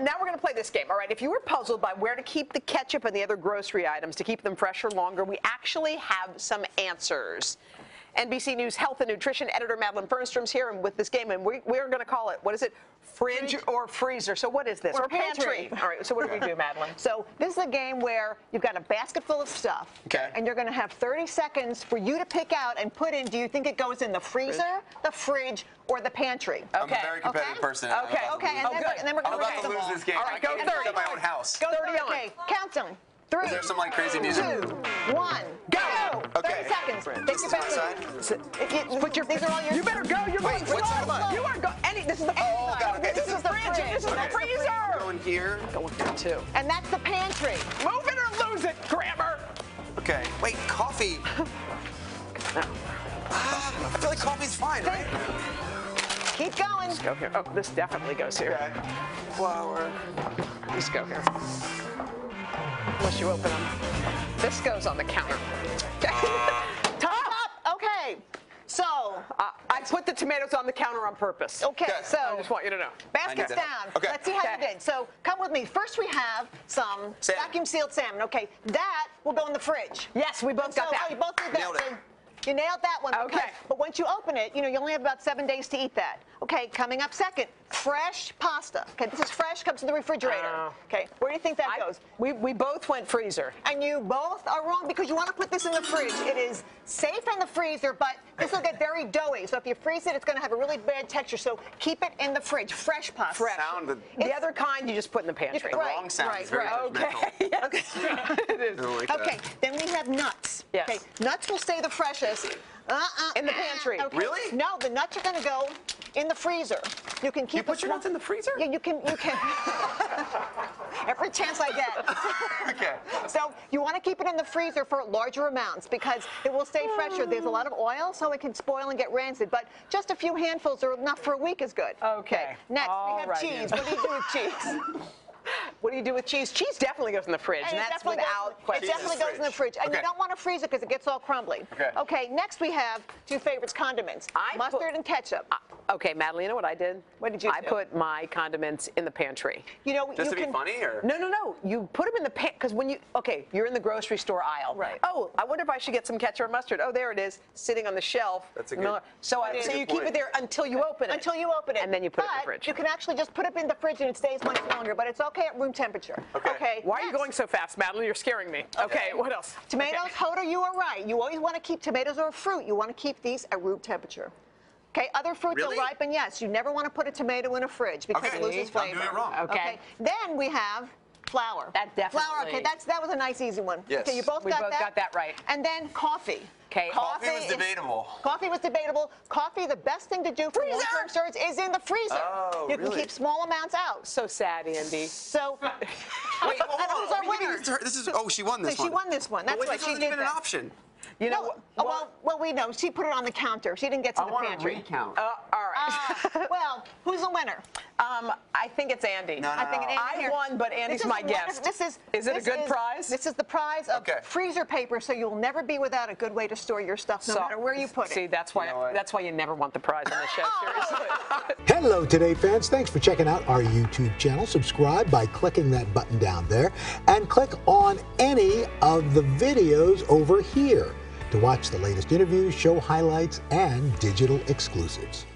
now we're going to play this game. All right. If you were puzzled by where to keep the ketchup and the other grocery items to keep them fresher longer, we actually have some answers. NBC News health and nutrition editor Madelyn Fernstrom's here and with this game, and we, we're going to call it, what is it? Fridge or freezer. So what is this? Or pantry. All right. So what do we do, Madelyn? So this is a game where you've got a basket full of stuff. Okay. And you're going to have 30 seconds for you to pick out and put in. Do you think it goes in the freezer, the fridge, or the pantry? I'm Okay, a very competitive okay. person. I'm Okay, Okay, and, Oh, then, good. we're, and then we're going to about to lose this game. All right, I go can't even 30. set my own house. Go 30 on. Okay, count them. Three. Is there some like crazy music? Two, one, go. Okay. 30 seconds. Take your is side? If you, put your, these are all your. You better go. You're Wait, going. what side am You are going. Any. This is the. Oh, God, okay. This, This is the fridge. and This is the Okay. freezer. Going here. Going here too. And that's the pantry. Move it or lose it, Grammer. Okay. Wait, coffee. Ah, I feel like coffee's fine, right? Keep going. Let's Go here. Oh, this definitely goes here. Okay. Flour. These go here. Unless you open them. This goes on the counter. Top. Up. Okay. So, Uh, I put the tomatoes on the counter on purpose. okay, Okay. so. I just want you to know. Baskets down. Okay. Let's see how you did. So come with me. First, we have some Salmon. vacuum sealed salmon. Okay, that will go in the fridge. Yes, we both got so, that. Oh, you both did that. Nailed it. So you nailed that one. because- Okay. But once you open it, you know you only have about seven days to eat that. Okay. Coming up second, fresh pasta. Okay, this is fresh. Comes in the refrigerator. Oh. Okay. Where do you think that I- goes? we, we both went freezer. And you both are wrong because you want to put this in the fridge. It is safe in the freezer, but this will get very doughy. So if you freeze it, it's going to have a really bad texture. So keep it in the fridge. Fresh pasta. Fresh. Sound the- The other kind you just put in the pantry. You- right, wrong sound right, is very right. Okay. judgmental. yes. it is. I don't that. Okay, then we have nuts. Yes. Okay, nuts will stay the freshest. Uh-uh. In the pantry. Okay. Really? No, the nuts are going to go in the freezer. You can keep. You put your nuts in the freezer? Yeah, you can. You can. Every chance I get. Okay. So you want to keep it in the freezer for larger amounts because it will stay fresher. There's a lot of oil, so it can spoil and get rancid. But just a few handfuls are enough for a week is good. Okay. Next, All we have right, cheese. then. What do you do with cheese? What do you do with cheese? Cheese definitely goes in the fridge, and, it that's without goes, question. It definitely goes in the fridge, and you don't want to freeze it because it gets all crumbly. Okay. Okay. Next we have two favorites: condiments, I mustard put- and ketchup. Okay, Madelyn, you know what I did? What did you do? I do? put my condiments in the pantry. you know, Just you to can. be funny, or No, no, no. You put them in the pan because when you okay, you're in the grocery store aisle. Right. Oh, I wonder if I should get some ketchup or mustard. Oh, there it is, sitting on the shelf. That's a good- No, So, I, that's so you good keep it there until you open it. Until you open it, and then you put it in the But fridge. You can actually just put it in the fridge and it stays much longer, but it's okay at room temperature. Okay. Why are you going so fast, Madelyn? You're scaring me. Okay, what else? Tomatoes, Okay. Hoda, you are right. You always want to keep tomatoes or fruit. You want to keep these at room temperature. Okay, other fruits Really? are ripe, and yes, you never want to put a tomato in a fridge because Okay. it loses flavor. I'm flavor. doing it wrong. Okay. Then we have flour. That definitely- Flour. Okay, that's that was a nice easy one. Yes. Okay, you both We got both that. got that right. And then coffee. Okay. coffee was is- debatable. Coffee was debatable. Coffee, the best thing to do for Freezer. long-term storage is in the freezer. Oh, you can keep small amounts out. So sad, Andy. So, Wait, and hold who's on. our Are we giving winner? this her? This is oh, she won this So one. she won this one. That's wait, right. She wasn't did even an option. You know, no, what- oh, well, well, we know. She put it on the counter. She didn't get to I the want a pantry. recount. uh, all right. Uh, well, who's the winner? um, I think it's Andy. No, no, I think it no. is I here. won, but Andy's is my a guest. This is. Is it a this good prize? This is the prize of Okay. freezer paper, so you'll never be without a good way to store your stuff, no So- matter where you put See, it. that's why you know that's why you never want the prize on the show. Seriously. Hello, Today fans. Thanks for checking out our YouTube channel. Subscribe by clicking that button down there and click on any of the videos over here to watch the latest interviews, show highlights, and digital exclusives.